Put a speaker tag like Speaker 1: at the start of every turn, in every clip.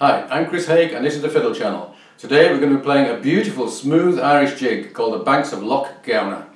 Speaker 1: Hi, I'm Chris Haigh and this is the Fiddle Channel. Today we're going to be playing a beautiful smooth Irish jig called the Banks of Lough Gowna.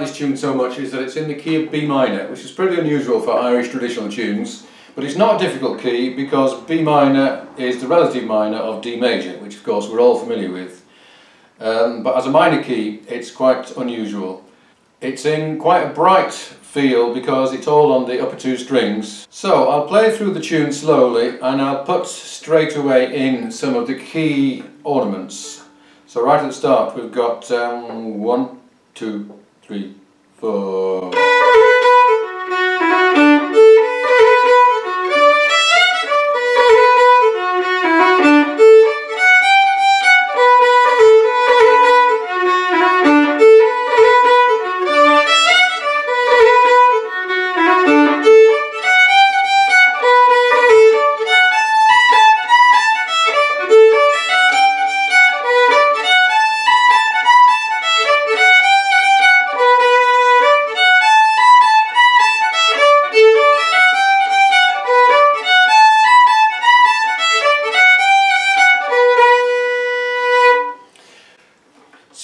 Speaker 1: Like this tune so much is that it's in the key of B minor, which is pretty unusual for Irish traditional tunes. But it's not a difficult key because B minor is the relative minor of D major, which of course we're all familiar with. Um, but as a minor key, it's quite unusual. It's in quite a bright feel because it's all on the upper two strings. So I'll play through the tune slowly and I'll put straight away in some of the key ornaments. So right at the start we've got um, one, two, three, four.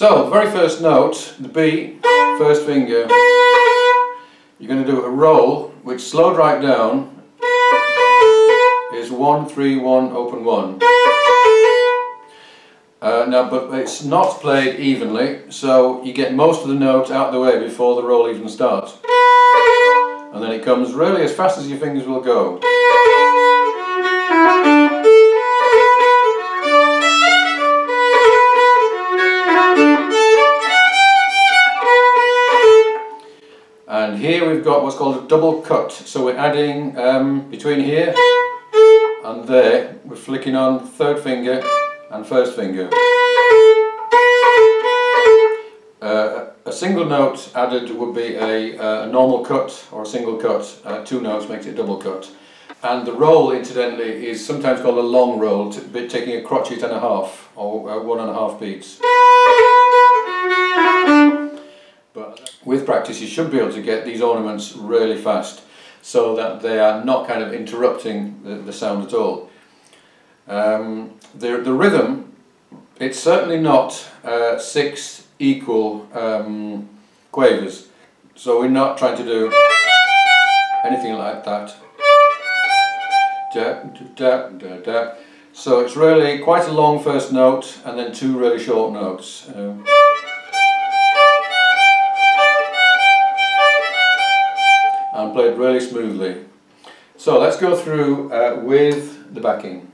Speaker 1: So, very first note, the B, first finger, you're going to do a roll, which slowed right down is 1, 3, 1, open 1. Uh, now, but it's not played evenly, so you get most of the note out of the way before the roll even starts. And then it comes really as fast as your fingers will go. And here we've got what's called a double cut. So we're adding um, between here and there, we're flicking on third finger and first finger. Uh, a single note added would be a, uh, a normal cut or a single cut. Uh, two notes makes it a double cut. And the roll, incidentally, is sometimes called a long roll, taking a crotchet and a half, or uh, one and a half beats. But with practice you should be able to get these ornaments really fast so that they are not kind of interrupting the, the sound at all. Um, the, the rhythm, it's certainly not uh, six equal um, quavers, so we're not trying to do anything like that. Da, da, da, da. So it's really quite a long first note and then two really short notes. Um, really smoothly. So let's go through uh, with the backing.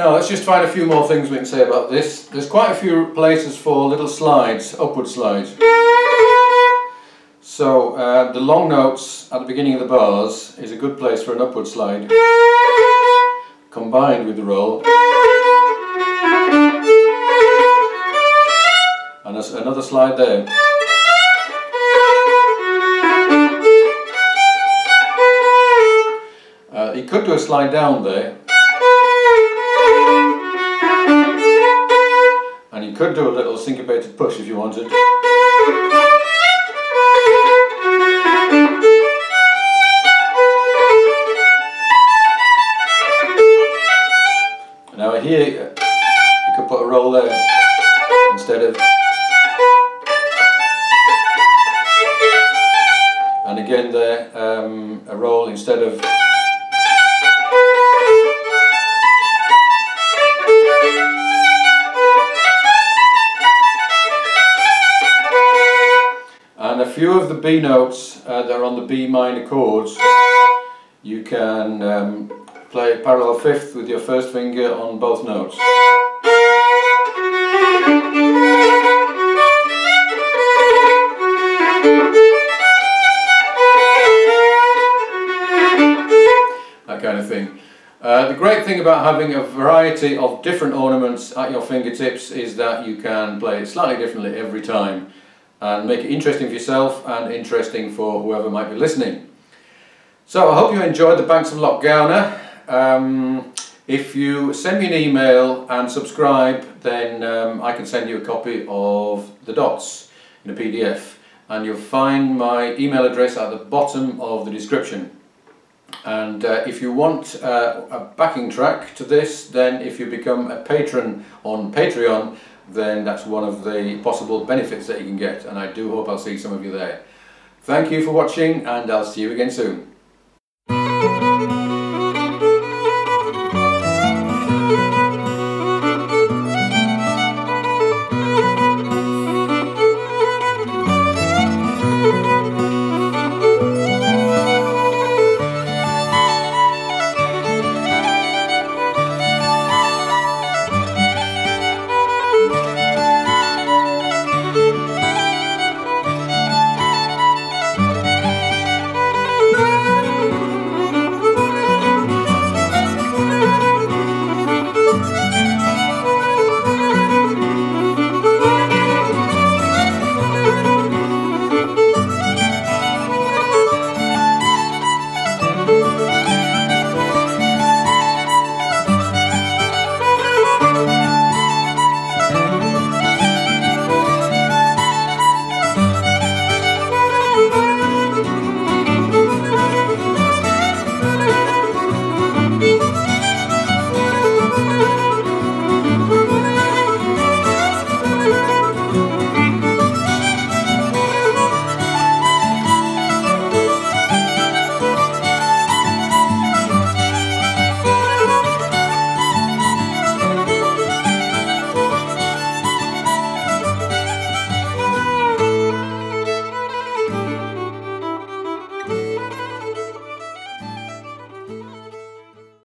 Speaker 1: Now let's just find a few more things we can say about this. There's quite a few places for little slides, upward slides. So uh, the long notes at the beginning of the bars is a good place for an upward slide combined with the roll. And there's another slide there. Uh, you could do a slide down there could do a little syncopated push if you wanted. Now here you could put a roll there instead of and again there um, a roll instead of B notes uh, that are on the B minor chords you can um, play parallel fifth with your first finger on both notes. That kind of thing. Uh, the great thing about having a variety of different ornaments at your fingertips is that you can play it slightly differently every time and make it interesting for yourself and interesting for whoever might be listening. So I hope you enjoyed the Banks of Lough Gowna. Um, if you send me an email and subscribe then um, I can send you a copy of the dots in a PDF and you'll find my email address at the bottom of the description. And uh, if you want uh, a backing track to this, then if you become a patron on Patreon, then that's one of the possible benefits that you can get. And I do hope I'll see some of you there. Thank you for watching, and I'll see you again soon.